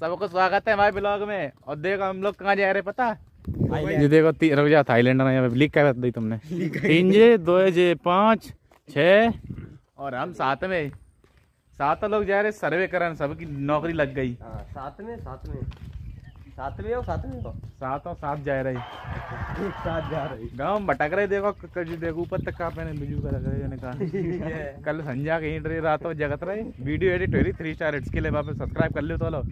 सबको स्वागत है हमारे ब्लॉग में। और देखो हम लोग कहाँ जा रहे हैं पता? ये देखो रुक जा थाईलैंड में लिख कर दी तुमने। तीन जे दो जे पाँच छ और हम साथ में। सात लोग जा रहे सर्वे करन सबकी नौकरी लग गई। हाँ, साथ में साथ में। साथ में हो साथ में हो? सात और सात जा रहे। एक साथ जा रही। गाँव भटक रहे देखो क- क- देखो ऊपर तक कहाँ मैंने बिजू का लग रहे कहा। कल संजा कहीं रही रात को जगत रहे। वीडियो एडिट हो रही थ्री स्टार हिट्स के लिए वापस सब्सक्राइब कर लो तो लो।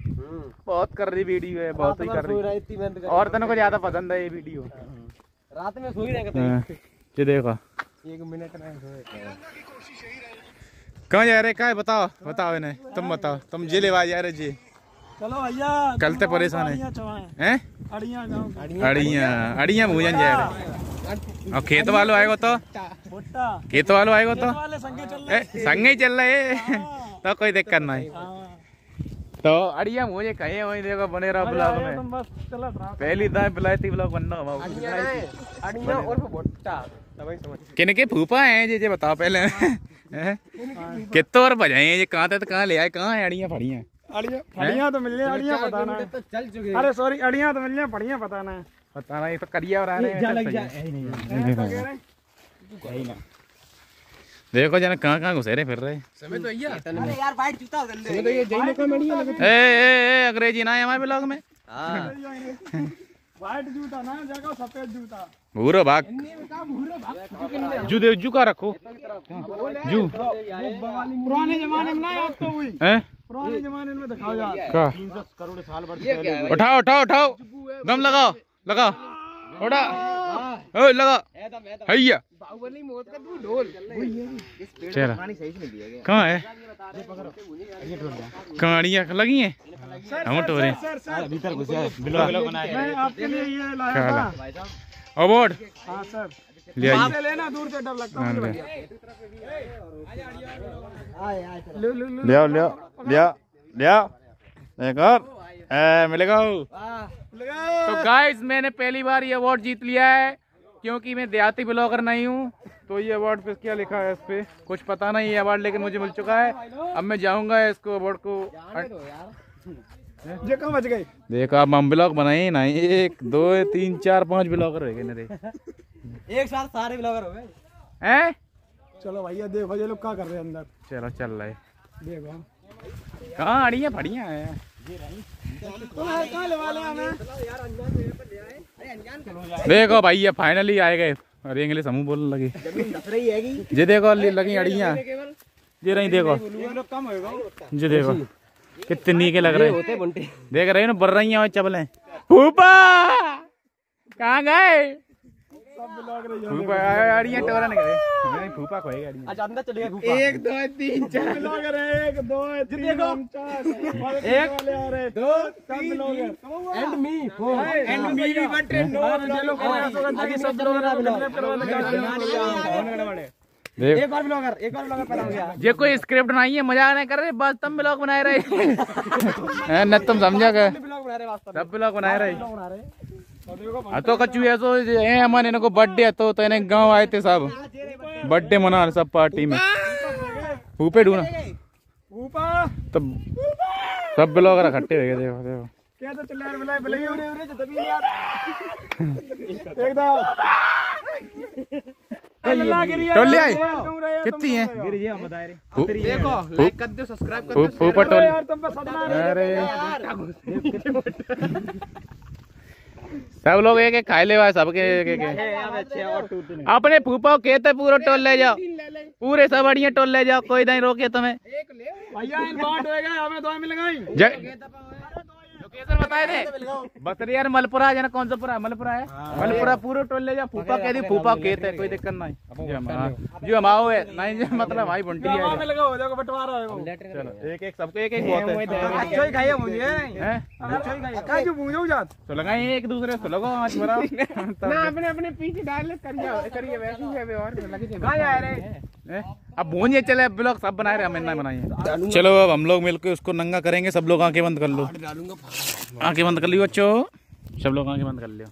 बहुत कर रही वीडियो है बहुत ही कर रही। और तनों को ज़्यादा पसंद है ये वीडियो। रात में सो ही रहे हाँ, ये देखो। एक मिनट में सोए कहाँ जा रहे कहाँ बताओ बताओ इन्हें। तुम बताओ तुम जे लेवा जा रहे जी। चलो भैया कल ते परेशान है। हैं? अड़ियाँ अड़िया अड़िया भूजन जा रहे और खेत वालों आएगा तो? खेत वालों आएगा तो? वाले संगे चल ए, संगे ही चल रहे तो कोई दिक्कत नहीं हाँ। तो अड़िया मुझे कहे वही देखो बने रहो ब्लॉग में। तुम बस चला था पहली दाएँ बिलायती ब्लॉग बनना हो अड़िया और भुट्टा। किन के फूफा है जे जे बताओ पहले। कितो और बजाए ये? कहाँ थे तो कहाँ ले आए कहाँ है अड़िया फड़िया? अड़ियाँ फड़ियाँ तो मिलने अड़िया अड़ियाँ पता ना तो चल चुके अरे सॉरी अड़िया तो मिलने जाए फड़ियाँ पता ना पता नहीं तो करिया और आ रहे हैं देखो जाना कहाँ कहाँ घुसे रहे फिर रहे समय तो ये अरे यार वाइट जूता गंदे समय तो ये जई का मणिया लगे ए ए ए अंग्रेज़ी ना है हमारे ब्लॉग में हाँ व्हाइट जूता ना जगह सफ़ेद जूता। भूरो भाग। जू दे जू का रखो। जू। पुराने जमाने में ना याद तो हुई हैं? पुराने जमाने में दिखाओ यार। का? उठाओ उठाओ उठाओ। दम लगाओ। लगाओ। उठा। ओ लगा। हैया बाहुबली मौत का तू ढोल। चला पानी सही से नहीं दिया कहाँ है? कहाड़ियाँ लगी हैं। हम टोरे सर सर मैं आपके लिए ये लाया काला था। अवार्ड हाँ सर। ले आइए। से लेना दूर से डर लगता हाँ, है ले। लो लो लो। ले आओ ले आओ ले आओ ले आओ। एक ए मिलेगा। तो गाइस मैंने पहली बार ये अवार्ड जीत लिया है। क्योंकि मैं देहाती ब्लॉगर नहीं हूँ तो ये अवार्ड पे क्या लिखा है इस पे? कुछ पता नहीं है अवार्ड लेकिन मुझे मिल चुका है। अब मैं जाऊँगा इसको अवार्ड को ये कहाँ बच गए देखो आप हम ब्लॉग बनाए ही नहीं एक दो तीन चार पाँच ब्लॉगर रह गए मेरे। एक साथ सारे ब्लॉगर हो गए। हैं? चलो भैया देखो ये लोग क्या कर रहे हैं अंदर। चलो चल रहे। देखो कहाँ अड़िया फड़िया है तुम यार कहाँ ले वाले हमें देखो भाई ये फाइनली आए गए। अरे इंग्लिश हम बोलने लगे। ये देखो लगी अड़िया। ये रही देखो। ये देखो। कितनी के लग रहे। देख रहे हो ना बढ़ रही है चबले। फूफा कहाँ गए? फूफा टोरा नहीं फूफा खोएगा अच्छा अंदर चले गए एक दो तीन चार। लोग रहे एक दो तीन चार। एक वाले आ रहे दो सब लोग and me and me but no आगे सब देख। एक और ब्लॉगर एक और ब्लॉगर पहला हो गया। ये कोई स्क्रिप्ट नहीं है मज़ाक नहीं कर रहे बस तुम ब्लॉग बनाए रहे। हैं, न तुम समझा गए ब्लॉग बना रहे वास्तव सब ब्लॉग बनाए रहे। रहे हाँ तो कचू ऐसो है हमारे इनको बर्थडे है। तो तो इन्हें गाँव आए थे सब बर्थडे मना रहे सब पार्टी में ढूंढा ऊपर तब सब ब्लॉग इकट्ठे हो गए देखो देखो क्या तो चल यार बुलाए बुलाइए उरे उरे तभी यार एकदम टोली आई कितनी है देखो लाइक कर दो सब्सक्राइब कर फू- फूफा टोली रहे अरे सब लोग एक एक खा ले सबके एक एक। अपने फूफा के कहते पूरा टोल ले जाओ। पूरे सब अड़िया टोल ले जाओ कोई नहीं रोके तुम्हें। हो थे। मलपुरा है। ना कौन सा पुरा? मलपुरा है? मलपुरा पूरा टोल ले जाओ फूफा कह दी फूफा कहते कोई दिक्कत नहीं। जो हम आओ। है। नहीं जो मतलब हमारी बंटी है। है। चलो एक एक सबको एक एक है। अच्छा ही खाइए मुझे। हैं? अच्छा ही। खाइए जो जात? तो लगाए एक दूसरे से लगाओ आज मरा ना अपने अपने पीछे डाल करिए करिए वैसे ही है और लगे कहाँ जा रहे अब भूंजे चले ब्लॉग सब बनाए रहे हमने नहीं बनाई चलो अब हम लोग मिलकर उसको नंगा करेंगे सब लोग आँखें बंद कर लो। आँखें बंद कर लियो बच्चों। सब लोग आँखें बंद कर लियो।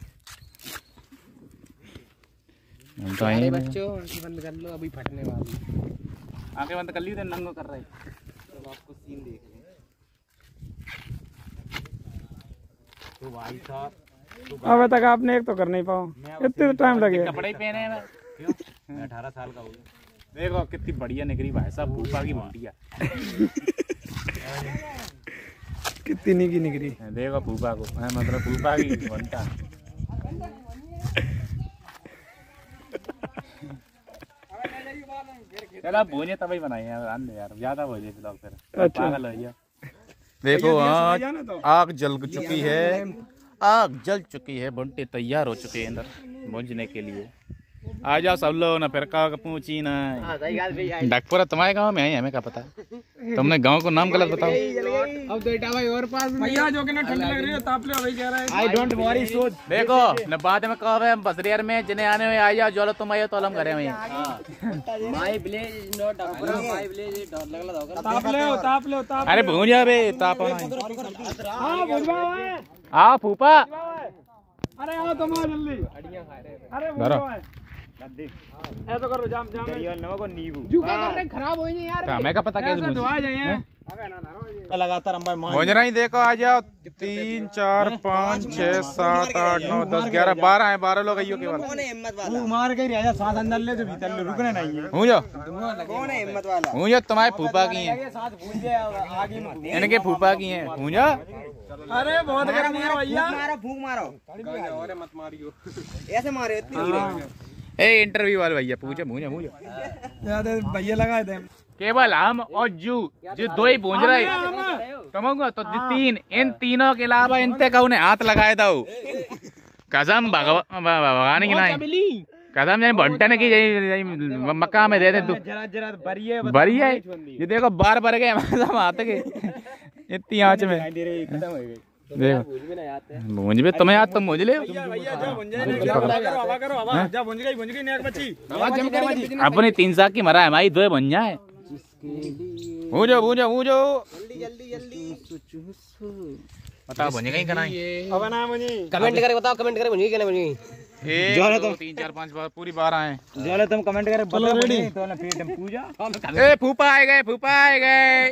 हम तो। बच्चों बंद कर लो अभी फटने वाली। आँखें बंद कर ली तो नंगो कर रहे तो आपको सीन देख रहे हैं। अबे तक आपने एक तो कर नहीं पाओ। इतने टाइम लगेगा कपड़े ही पहने हैं मैं क्यों? मैं अठारह साल का हो। गया देखो कितनी बढ़िया निकली भाई साहब भूपा की मुंडिया कितनी निकी निकली? देखो भूपा को। हाँ, मतलब भूपा की घंटा चलो आप भोजे तभी बनाए यार आने यार ज़्यादा भोजे ब्लॉग फिर। अच्छा। पागल हो देखो आज आग जल चुकी है। आग जल चुकी है बंटे तैयार हो चुके हैं अंदर भूंजने के लिए। आ जाओ सब लोग ना फिर का पूछी ना डकपुरा तुम्हारे गाँव में है हमें क्या पता? तुमने गाँव को नाम गलत बताओ। अब तो इटा भाई और पास भैया जो कि ना ठंड लग रही है ताप ले भाई कह रहा है। आई डोंट वरी सो देखो न बाद में कहो हम बसरियर में जिन्हें आने में आ जाओ जो तुम आइयो तो हम करे वहीं। माय विलेज इज़ नॉट अपुरा माय विलेज इज़ डॉट लगला होगा ताप ले ताप ले ताप अरे भूंज जा बे ताप हाँ। है आ फूफा। अरे आओ तुम जल्दी। अरे धरो। है ऐसा करो जाम जाम नमक और नींबू। झुका कर रहे खराब हो जाए यार। तो हमें क्या पता कैसे धोआ जाए लगातार मान भूंज ही देखो आ जाओ। तीन चार पाँच छह सात आठ नौ दस ग्यारह बारह है बारह लोग आइयो केवल हिम्मत वाला? तू मार के राजा अंदर ले तो भीतर ले रुकने नहीं है। भूंजो कौन है हिम्मत वाला? भूंजो तुम्हारे फूफा की है। साथ भूल जाए आगे में इनके फूफा की है। भूंजो अरे बहुत गर्मी है भैया। मारो फूक मारो। अरे मत मारियो ऐसे मारे इतनी ए इंटरव्यू वाले भैया पूछो भूंजो याद है भैया लगाए थे केवल हम और जू जो दो ही भूंज रहे समझो तो तीन इन तीनों के अलावा इनते कहू ने हाथ लगाए दो कसम भगवान भगवान की नहीं। कसम जाने बंटन की मक्का में दे दे तू। जरा जरा बड़ी है ये देखो बार बार गए हमारे हाथ के। इतनी आँच में। देखो। भूंज भी तुम्हें याद तुम भूंज ले। भैया जा भुंजे करो हवा करो हवा। जा भुंज गई भुंज गई नेक बची अपनी तीन साल की मरा है हमारी दो बन जाए भूंजो भूंजो भूंजो जल्दी जल्दी बताओ भूंज कहीं कराएँ अब ना मुझे कमेंट करके बताओ कमेंट करके कहना दो तीन चार पाँच बार पूरी बारह हैं जो तुम कमेंट करे रेडी तो ना पेट में पूजा। ए फूफा आए गए फूफा आए गए।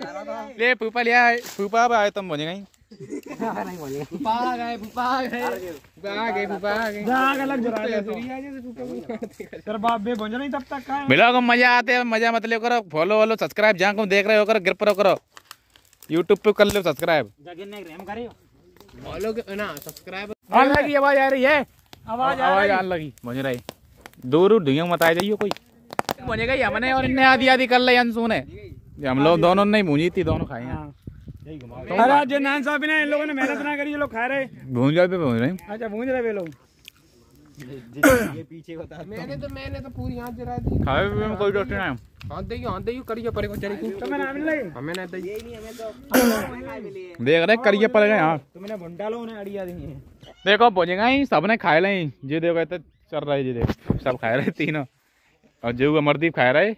ले फूफा लिया है फूफा आए तुम गई। ले तो भुंज का मिलो को मज़ा आते है मज़ा मत ले करो। फॉलो वॉलो सब्सक्राइब जहाँ को देख रहे हो करो ग्रिप करो करो। यूट्यूब पे कर लो सब्सक्राइब फॉलो ना सब्सक्राइब आने लगी आवाज़ आ रही है। आवाज़ आवाज़ आने लगी। मुझे रही। दूर ढूंढ मत आ जाइयो कोई। मुझे गई हमने और इनने आधी आधी कर ली अनसू है हम लोग दोनों ने भूंजी थी दोनों खाई हैं। अरे आज नान साहब ने इन लोगों ने मेहनत ना करी ये लोग खा रहे। भूंजा पे भूंज रही अच्छा भूंज रहे लोग ये पीछे को मैंने तो मैंने तो पूरी हाथ जरा दी। खाए हुए में कोई डॉक्टर नहीं हाथ दइयो हाथ दइयो करियो परे को चली तो। हमें ना देख रहे करिए पड़ गए हाँ तुमने भंडालो ने अड़िया दी देखो पहुंचेगा ही सबने खाए ले जी देखो चल रहे जी देखो। सब खाए रहे तीनों। और जो अमरदीप खाए रहे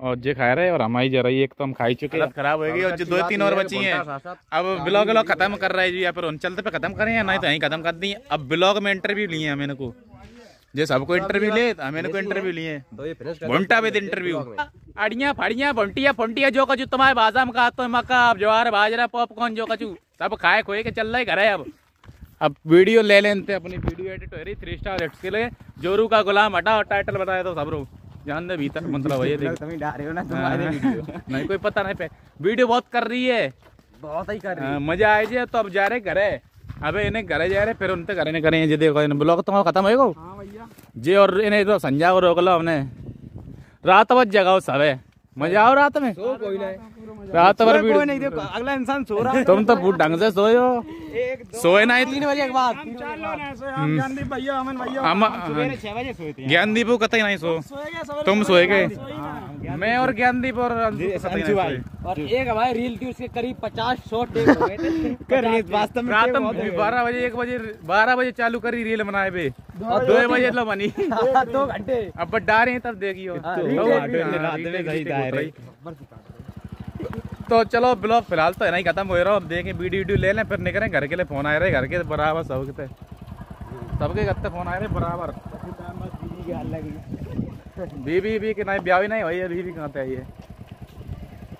और जे खाए रहे और हमारी जरा एक तो हम खाई चुके हैं। खराब होगी और जो दो तीन और बची हैं। अब ब्लॉग व्लॉग खत्म कर रहे हैं जी या फिर उन चलते पे खत्म करें या नहीं तो यहीं खत्म कर दी। अब ब्लॉग में इंटरव्यू लिए हमें को। जे सबको इंटरव्यू ले तो हमें को इंटरव्यू लिए घंटा विद इंटरव्यू अड़िया फड़िया बंटिया फंटिया जो कचू तुम्हारे बाजा में का तो मक्का अब ज्वार बाजरा पॉपकॉर्न जो कचू सब खाए खोए के चल रहे घर है अब। अब वीडियो ले लेते अपनी वीडियो एडिट हो रही थ्री स्टार के लिए। जोरू का गुलाम हटा और टाइटल बताया तो सब रो। जान दे भीतर मतलब ये देख। तुम डाल रहे हो ना हाँ, तुम्हारे वीडियो। नहीं कोई पता नहीं पे। वीडियो बहुत कर रही है। बहुत ही कर रही है मज़ा आए जे तो अब जा रहे घरे। अबे इन्हें घरे जा रहे फिर उनते घरे नहीं करेंगे। जे देखो इन ब्लॉग तो खत्म होएगा हाँ भैया। जे और इन्हें तो संजा और रोक लो हमने। रात बज जगाओ सबे मज़ा आओ रात में। रात भर कोई वीडियो नहीं देखो अगला इंसान सो रहा है। तुम तो बहुत ढंग से सोए हो। सोए ना तीन बजे के बाद। हम चार लोग हैं सो हम ज्ञानदीप भैया अमन भैया। हम सवेरे छह बजे सोते हैं ज्ञानदीप कतई नहीं सो। तुम सोए गए। मैं और ज्ञानदीप और और एक हमारे रील थी उसके करीब पचास हो रही वास्तव में रात बारह बजे एक बजे बारह बजे चालू करी रील बनाए बे दो बजे लो बनी। दो घंटे। अब बट डारे तब देखियो। तो चलो ब्लॉग फ़िलहाल तो नहीं खत्म हो रहा। अब देखें वीडियो वीडियो ले लें फिर निकलें घर के लिए फ़ोन आ रहे घर के बराबर सबके सबके तक फ़ोन आ रहे बराबर। बीबी भी कि नहीं ब्याह ही नहीं हुई है बीबी कहाँ पे आई है?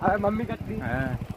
अरे मम्मी करती हाँ।